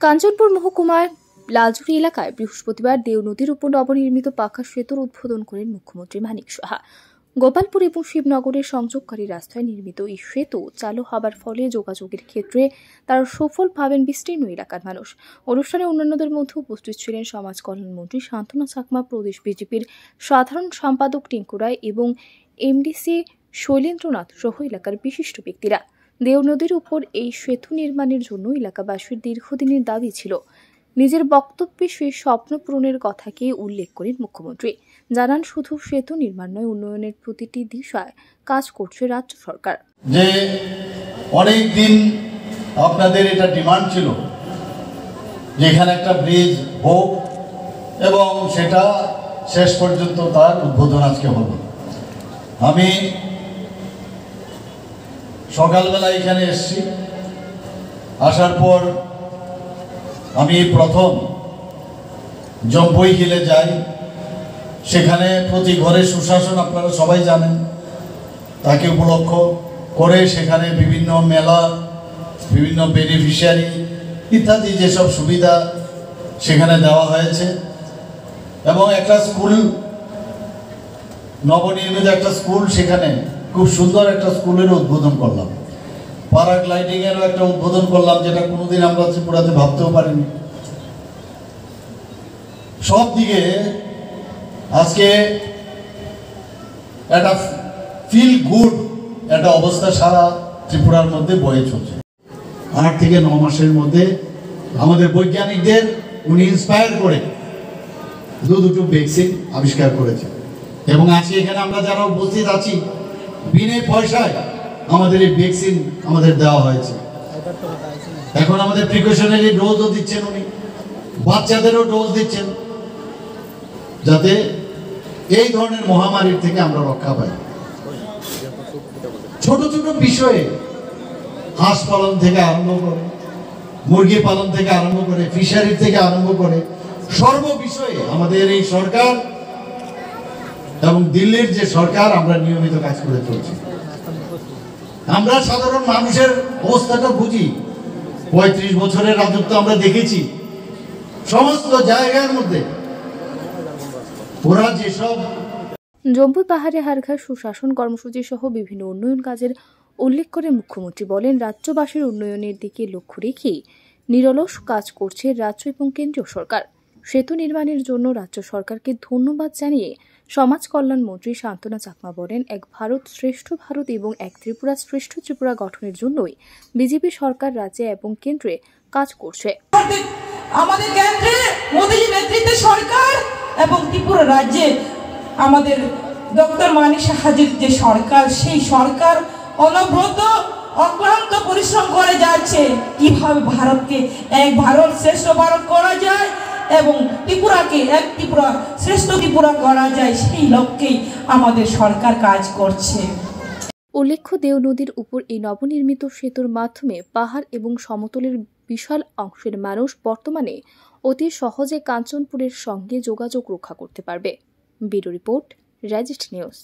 কাঞ্চনপুর মহকুমার লালজুড়ি এলাকায় বৃহস্পতিবার দেও নদীর উপর নবনির্মিত পাকা সেতুর উদ্বোধন করেন মুখ্যমন্ত্রী মানিক সাহা। গোপালপুর এবং শিবনগরের সংযোগকারী রাস্তায় নির্মিত এই সেতু চালু হবার ফলে যোগাযোগের ক্ষেত্রে তার সুফল পাবেন বিস্তীর্ণ এলাকার মানুষ। অনুষ্ঠানে অন্যান্যদের মধ্যে উপস্থিত ছিলেন সমাজ কল্যাণমন্ত্রী শান্তনা চাকমা প্রদেশ বিজেপির সাধারণ সম্পাদক টিঙ্কু রায় এবং এমডিসি শৈলেন্দ্রনাথ সহ এলাকার বিশিষ্ট ব্যক্তিরা। দেও নদীর উপর এই সেতু নির্মাণের জন্য এলাকাবাসীর দীর্ঘদিনের দাবি ছিল। নিজের বক্তব্যে সেই স্বপ্ন পূরণের কথাকে উল্লেখ করেন মুখ্যমন্ত্রী। জানান, শুধু সেতু নির্মাণ নয়, উন্নয়নের প্রতিটি দিশায় কাজ করছে রাজ্য সরকার। যে অনেক দিন আপনাদের এটা ডিমান্ড ছিল যে এখানে একটা ব্রিজ হোক এবং সেটা শেষ পর্যন্ত তার উদ্বোধন আজকে হলো। আমি সকালবেলা এখানে এসছি। আসার পর আমি প্রথম জম্পই হিলে যাই। সেখানে প্রতি ঘরে সুশাসন, আপনারা সবাই জানেন, তাকে উপলক্ষ করে সেখানে বিভিন্ন মেলা, বিভিন্ন বেনিফিশিয়ারি ইত্যাদি যেসব সুবিধা সেখানে দেওয়া হয়েছে। এবং একটা স্কুল, নবনির্মিত একটা স্কুল সেখানে খুব সুন্দর একটা স্কুলের উদ্বোধন করলাম। প্যারাগ্লাইডিংয়েরও একটা উদ্বোধন করলাম, যেটা কোনোদিন আমরা ত্রিপুরাতে ভাবতেও পারিনি। সব দিকে আজকে একটা ফিল গুড একটা অবস্থা সারা ত্রিপুরার মধ্যে বয়ে চলছে। আট থেকে ন মাসের মধ্যে আমাদের বৈজ্ঞানিকদের উনি ইন্সপায়ার করে দু দুটো ভ্যাকসিন আবিষ্কার করেছে। এবং আজকে এখানে আমরা যারা উপস্থিত আছি বিনে পয়সায় আমাদের এই ভ্যাকসিন আমাদের দেওয়া হয়েছে। এখন আমাদের প্রিকশনারি ডোজও দিচ্ছেন উনি। বাচ্চাদেরও ডোজ দিচ্ছেন। যাতে এই ধরনের মহামারীর থেকে আমরা রক্ষা পাই। ছোট ছোট বিষয়ে হাঁস পালন থেকে আরম্ভ করে, মুরগি পালন থেকে আরম্ভ করে ফিশারি থেকে আরম্ভ করে, সর্ব বিষয়ে আমাদের এই সরকার এবং দিল্লির যে সরকার, আমরা নিয়মিত কাজ করে চলছি। আমরা সাধারণ মানুষের অবস্থাটা বুঝি। পঁয়ত্রিশ বছরের রাজত্ব আমরা দেখেছি। সমস্ত জায়গার মধ্যে ওরা যেসব জম্পুই পাহাড়ে হারঘার সুশাসন কর্মসূচি সহ বিভিন্ন উন্নয়ন কাজের উল্লেখ করে মুখ্যমন্ত্রী বলেন, রাজ্যবাসীর উন্নয়নের দিকে লক্ষ্য রেখে নিরলস কাজ করছে রাজ্য এবং কেন্দ্রীয় সরকার। সেতু নির্মাণের জন্য রাজ্য সরকারকে ধন্যবাদ জানিয়ে সমাজ কল্যাণ মন্ত্রী শান্তনা চাকমা বলেন, এক ভারত শ্রেষ্ঠ ভারত এবং এক ত্রিপুরা শ্রেষ্ঠ ত্রিপুরা গঠনের জন্যই বিজেপি সরকার রাজ্যে এবং কেন্দ্রে কাজ করছে। আমাদের কেন্দ্রে মোদীজি নেতৃত্বে সরকার এবং ত্রিপুরা রাজ্যে আমাদের ডক্টর মানিক সাহাজির যে সরকার, সেই সরকার অনব্রত অক্লান্ত পরিশ্রম করে যাচ্ছে। কীভাবে ভারতকে এক ভারত শ্রেষ্ঠ ভারত করা যায় এবং ত্রিপুরাকে এক ত্রিপুরা, শ্রেষ্ঠ ত্রিপুরা করা যায় সেই লক্ষ্যেই আমাদের সরকার কাজ করছে। উল্লেখ্য, দেও নদীর উপর এই নবনির্মিত সেতুর মাধ্যমে পাহাড় এবং সমতলের বিশাল অংশের মানুষ বর্তমানে অতি সহজে কাঞ্চনপুরের সঙ্গে যোগাযোগ রক্ষা করতে পারবে। ব্যুরো রিপোর্ট রেজিস্ট নিউজ।